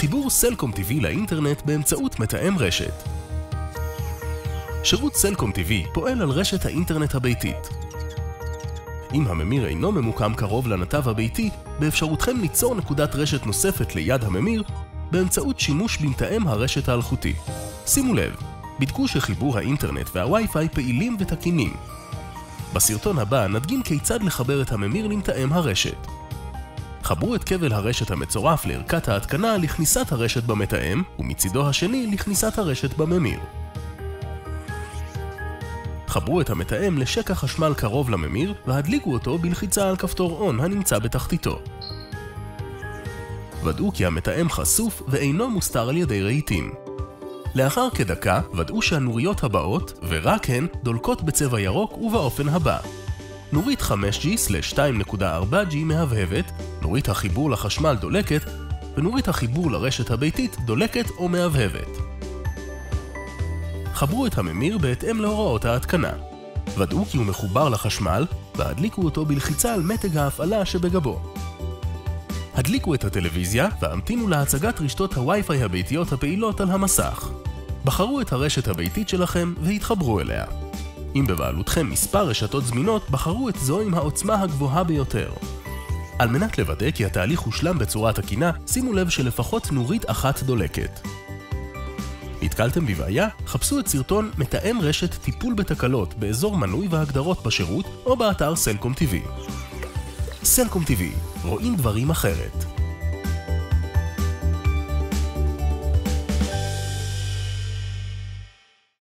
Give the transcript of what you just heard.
חיבור סלקום TV לאינטרנט באמצעות מתאם רשת. שירות סלקום TV פועל על רשת האינטרנט הביתית. אם הממיר אינו ממוקם קרוב לנתב הביתי, באפשרותכם ליצור נקודת רשת נוספת ליד הממיר באמצעות שימוש במתאם הרשת האלחוטי. שימו לב, בדקו שחיבור האינטרנט והווי-פיי פעילים ותקינים. בסרטון הבא נדגים כיצד לחבר את הממיר למתאם הרשת. חברו את כבל הרשת המצורף לערכת ההתקנה לכניסת הרשת במתאם, ומצידו השני לכניסת הרשת בממיר. חברו את המתאם לשקע חשמל קרוב לממיר, והדליקו אותו בלחיצה על כפתור ON הנמצא בתחתיתו. ודאו כי המתאם חשוף ואינו מוסתר על ידי רהיטים. לאחר כדקה, ודאו שהנוריות הבאות, ורק הן, דולקות בצבע ירוק ובאופן הבא. נורית 5G/2.4G מהבהבת, נורית החיבור לחשמל דולקת, ונורית החיבור לרשת הביתית דולקת או מהבהבת. חברו את הממיר בהתאם להוראות ההתקנה. ודאו כי הוא מחובר לחשמל, והדליקו אותו בלחיצה על מתג ההפעלה שבגבו. הדליקו את הטלוויזיה והמתינו להצגת רשתות הווי-פיי הביתיות הפעילות על המסך. בחרו את הרשת הביתית שלכם והתחברו אליה. אם בבעלותכם מספר רשתות זמינות, בחרו את זו עם העוצמה הגבוהה ביותר. על מנת לוודא כי התהליך הושלם בצורה תקינה, שימו לב שלפחות נורית אחת דולקת. נתקלתם בבעיה? חפשו את סרטון מתאם רשת טיפול בתקלות באזור מנוי והגדרות בשירות או באתר סלקום TV. סלקום TV, רואים דברים אחרת.